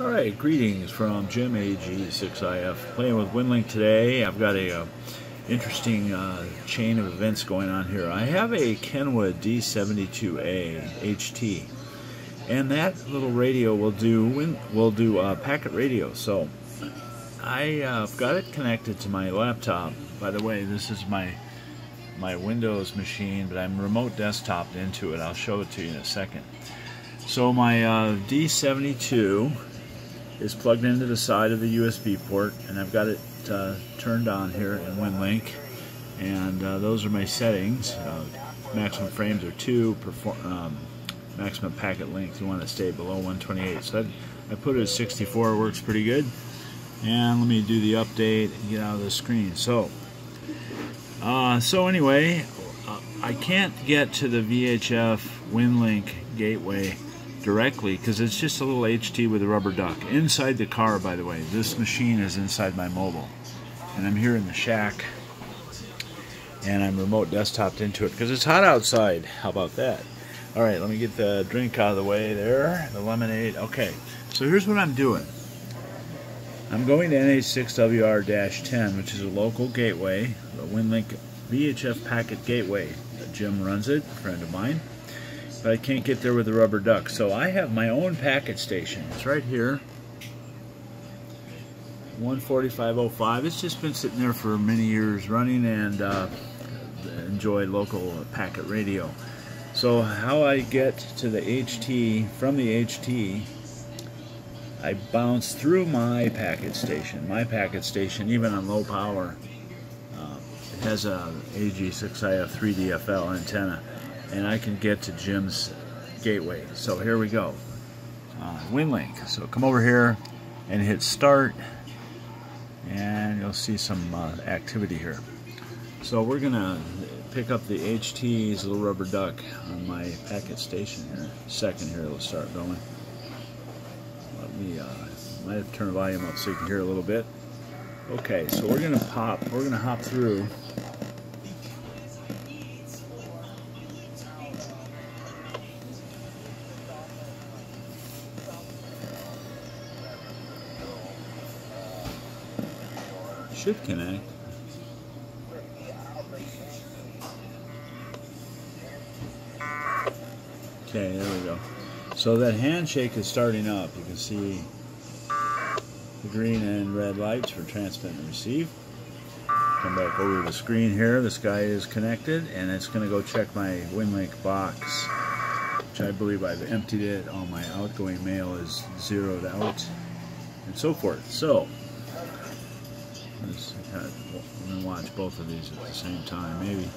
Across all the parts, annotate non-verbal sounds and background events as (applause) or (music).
Alright, greetings from Jim AG6IF. Playing with WinLink today. I've got a uh, interesting uh, chain of events going on here. I have a Kenwood D72A HT, and that little radio will do win will do uh, packet radio. So I've uh, got it connected to my laptop. By the way, this is my my Windows machine, but I'm remote desktop into it. I'll show it to you in a second. So my uh, D72 is plugged into the side of the USB port and I've got it uh, turned on here in WinLink and uh, those are my settings. Uh, maximum frames are 2 um, maximum packet length you want to stay below 128 so I, I put it at 64 works pretty good. And let me do the update and get out of the screen. So uh, so anyway uh, I can't get to the VHF WinLink gateway directly because it's just a little HT with a rubber duck. Inside the car, by the way, this machine is inside my mobile. And I'm here in the shack and I'm remote desktoped into it because it's hot outside. How about that? All right, let me get the drink out of the way there, the lemonade. Okay, so here's what I'm doing. I'm going to NH6WR-10, which is a local gateway, the WinLink VHF packet gateway. Jim runs it, a friend of mine but I can't get there with the rubber duck. So I have my own packet station. It's right here. 14505. It's just been sitting there for many years running and uh, enjoy local packet radio. So how I get to the HT, from the HT, I bounce through my packet station. My packet station, even on low power, uh, it has a AG6IF 3DFL antenna and I can get to Jim's gateway. So here we go. Uh, WinLink. So come over here and hit start and you'll see some uh, activity here. So we're gonna pick up the HT's little rubber duck on my packet station here. Second here, it'll start going. Let me, uh, might have to turn volume up so you can hear a little bit. Okay, so we're gonna pop, we're gonna hop through should connect. Okay, there we go. So that handshake is starting up. You can see the green and red lights for transmit and receive. Come back over to the screen here. This guy is connected and it's going to go check my WinLink box, which I believe I've emptied it. All my outgoing mail is zeroed out and so forth. So Let's of watch both of these at the same time, maybe.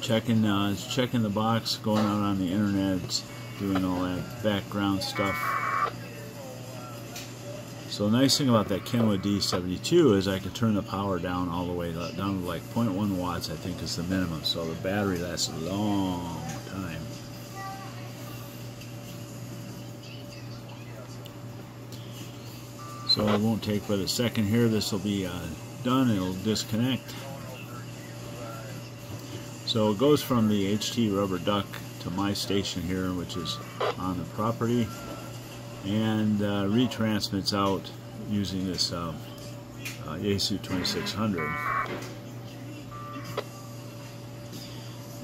Checking, uh, checking the box, going out on the internet, doing all that background stuff. So the nice thing about that Kenwood D72 is I can turn the power down all the way down to like 0.1 watts I think is the minimum. So the battery lasts long time. So it won't take but a second here. This will be uh, done. It'll disconnect. So it goes from the HT rubber duck to my station here, which is on the property, and uh, retransmits out using this uh, uh, Yaesu 2600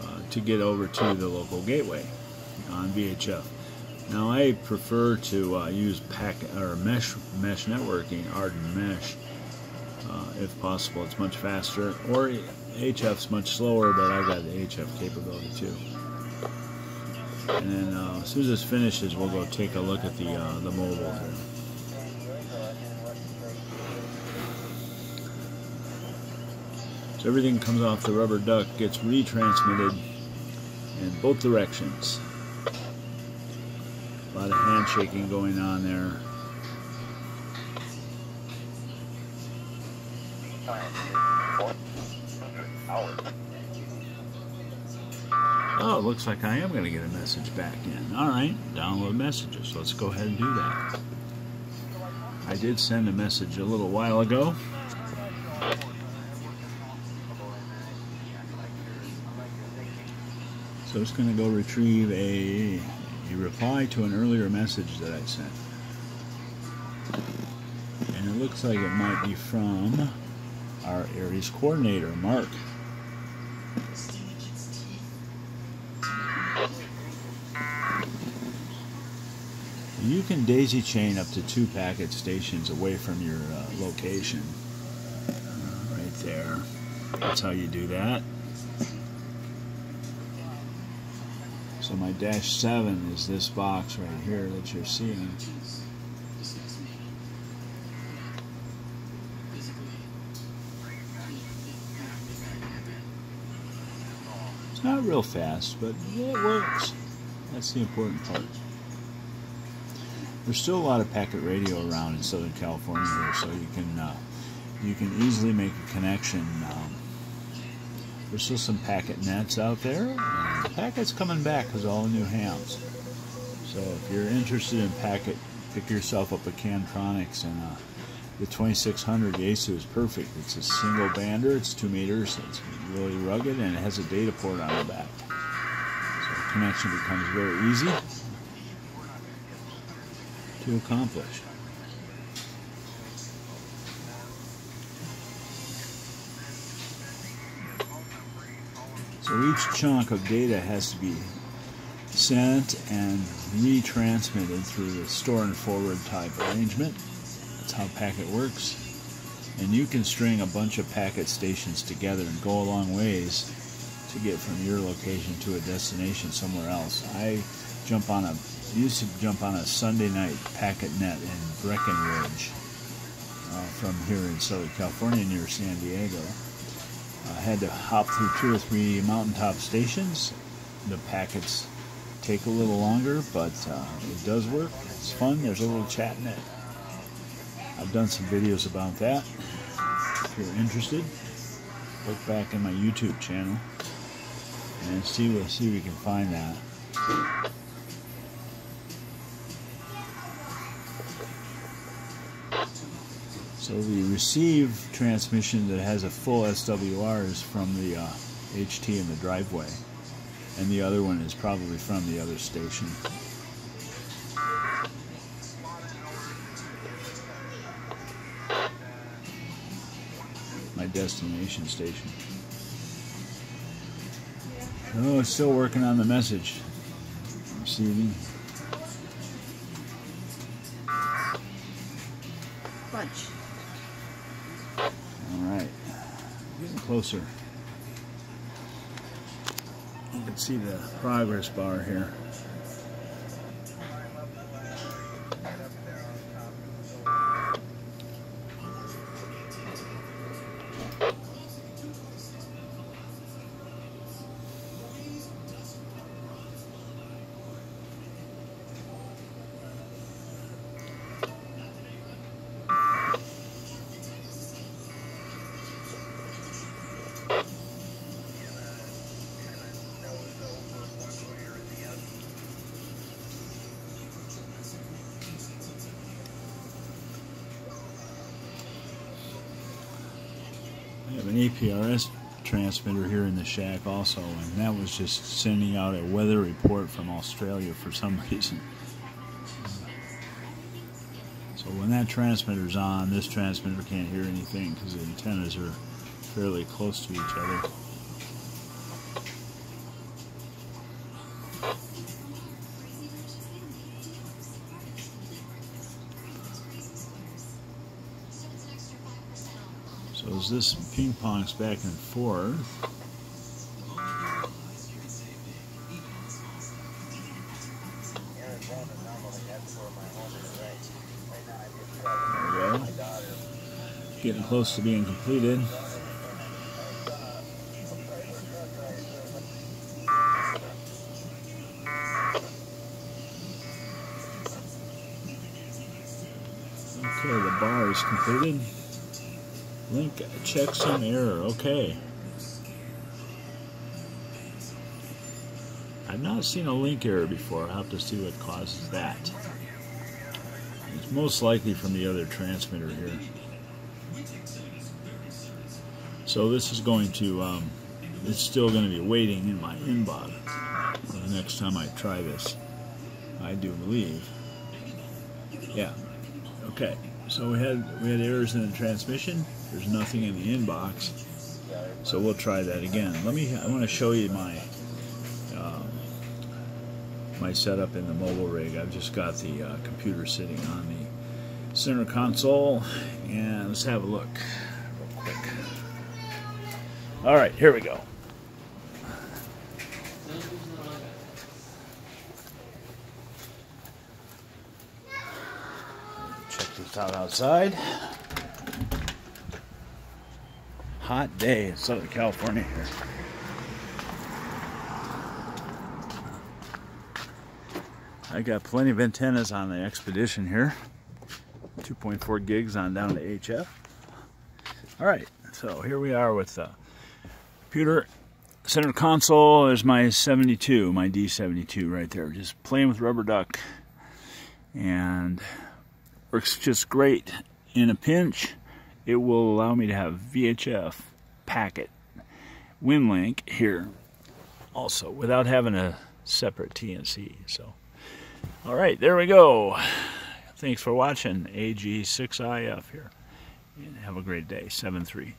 uh, to get over to the local gateway on VHF. Now I prefer to uh, use pack or mesh mesh networking, AREDN Mesh, uh, if possible. It's much faster. Or HF's much slower, but I've got the HF capability too. And then uh, as soon as this finishes, we'll go take a look at the uh, the mobile. Here. So everything comes off the rubber duck, gets retransmitted in both directions. Lot of handshaking going on there. Oh, it looks like I am going to get a message back in. All right, download messages. Let's go ahead and do that. I did send a message a little while ago. So it's going to go retrieve a reply to an earlier message that I sent. And it looks like it might be from our ARES coordinator, Mark. You can daisy chain up to two packet stations away from your uh, location. Uh, right there. That's how you do that. So my dash 7 is this box right here that you're seeing. It's not real fast, but it works. That's the important part. There's still a lot of packet radio around in Southern California so you can uh, you can easily make a connection. Um, there's still some packet nets out there. Packet's coming back because all new hams. So if you're interested in packet, pick yourself up a Kantronics and uh, the 2600 Yaesu is perfect. It's a single bander, it's two meters, it's really rugged, and it has a data port on the back. So connection becomes very easy to accomplish. So each chunk of data has to be sent and retransmitted through the store and forward type arrangement. That's how packet works. And you can string a bunch of packet stations together and go a long ways to get from your location to a destination somewhere else. I jump on a used to jump on a Sunday night packet net in Breckenridge uh, from here in Southern California near San Diego. I had to hop through two or three mountaintop stations. The packets take a little longer, but uh, it does work. It's fun. There's a little chat net. I've done some videos about that. If you're interested, look back in my YouTube channel and see, we'll see if we can find that. So the receive transmission that has a full SWR is from the uh, HT in the driveway, and the other one is probably from the other station. My destination station. Oh, still working on the message. Receiving. All right, getting closer. You can see the progress bar here. We have an APRS transmitter here in the shack also, and that was just sending out a weather report from Australia for some (laughs) reason. So when that transmitter's on, this transmitter can't hear anything because the antennas are fairly close to each other. As this ping pongs back and forth. Getting close to being completed. Okay, the bar is completed. Link checksum error. Okay. I've not seen a link error before. I'll have to see what causes that. It's most likely from the other transmitter here. So this is going to, um, it's still going to be waiting in my inbox the next time I try this. I do believe. Yeah. Okay. So we had we had errors in the transmission. There's nothing in the inbox. So we'll try that again. Let me. I want to show you my um, my setup in the mobile rig. I've just got the uh, computer sitting on the center console, and let's have a look real quick. All right, here we go. Check this out outside. Hot day in Southern California here. I got plenty of antennas on the Expedition here. 2.4 gigs on down to HF. All right, so here we are with the computer center console. There's my 72, my D72 right there. Just playing with rubber duck. And works just great in a pinch. It will allow me to have VHF packet WinLink here also without having a separate TNC. So, all right, there we go. Thanks for watching AG6IF here. And have a great day. 7 3.